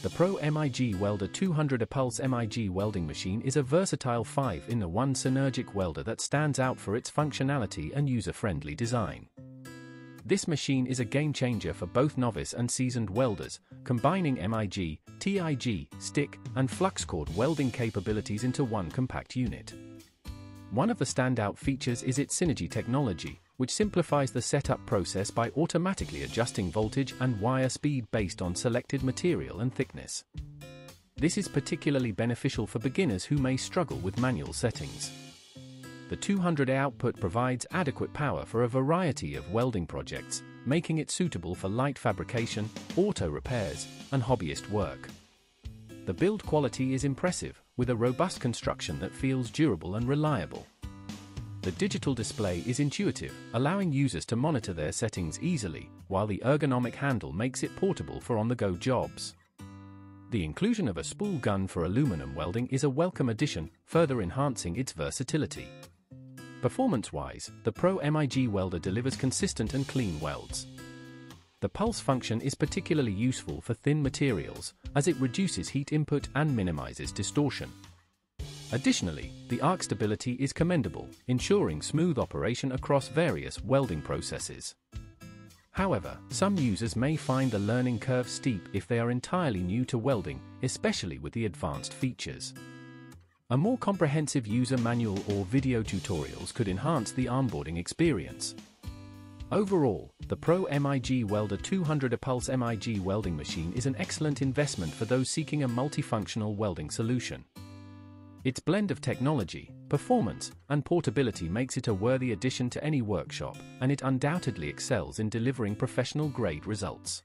The Pro MIG Welder 200, a Pulse MIG welding machine is a versatile 5-in-1 synergic welder that stands out for its functionality and user-friendly design. This machine is a game changer for both novice and seasoned welders, combining MIG, TIG, stick, and flux cored welding capabilities into one compact unit. One of the standout features is its Synergy technology, which simplifies the setup process by automatically adjusting voltage and wire speed based on selected material and thickness. This is particularly beneficial for beginners who may struggle with manual settings. The 200A output provides adequate power for a variety of welding projects, making it suitable for light fabrication, auto repairs, and hobbyist work. The build quality is impressive, with a robust construction that feels durable and reliable. The digital display is intuitive, allowing users to monitor their settings easily, while the ergonomic handle makes it portable for on-the-go jobs. The inclusion of a spool gun for aluminum welding is a welcome addition, further enhancing its versatility. Performance-wise, the Pro MIG welder delivers consistent and clean welds. The pulse function is particularly useful for thin materials, as it reduces heat input and minimizes distortion. Additionally, the arc stability is commendable, ensuring smooth operation across various welding processes. However, some users may find the learning curve steep if they are entirely new to welding, especially with the advanced features. A more comprehensive user manual or video tutorials could enhance the onboarding experience. Overall, the Pro MIG Welder 200 A Pulse MIG welding machine is an excellent investment for those seeking a multifunctional welding solution. Its blend of technology, performance, and portability makes it a worthy addition to any workshop, and it undoubtedly excels in delivering professional-grade results.